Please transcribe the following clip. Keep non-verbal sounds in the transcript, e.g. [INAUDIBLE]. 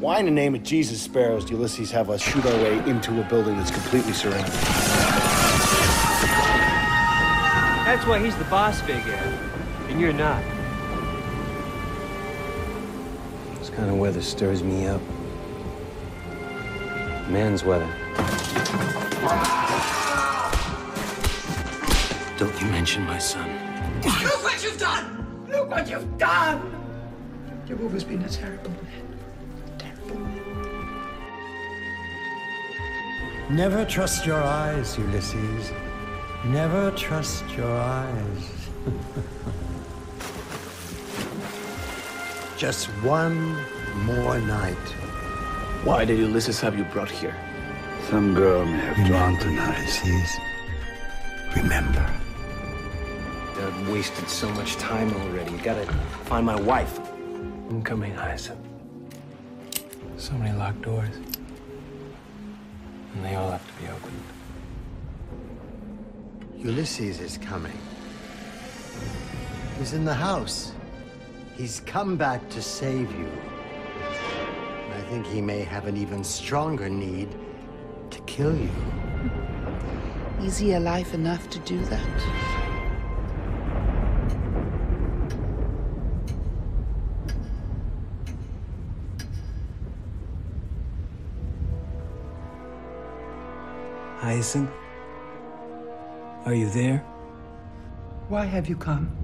Why in the name of Jesus sparrows do Ulysses have us shoot our way into a building that's completely surrounded? That's why he's the boss, Big Ed. And you're not. This kind of weather stirs me up. Man's weather. Don't you mention my son. Look what you've done! Look what you've done! You've always been a terrible man. Terrible man. Never trust your eyes, Ulysses. Never trust your eyes. [LAUGHS] Just one more night. Why did Ulysses have you brought here? Some girl may have drawn tonight. Ulysses, remember. I've wasted so much time already. Gotta find my wife. I'm coming, Hyacinth. So many locked doors. And they all have to be opened. Ulysses is coming. He's in the house. He's come back to save you. And I think he may have an even stronger need to kill you. Is he alive enough to do that? Hyacinth? Are you there? Why have you come?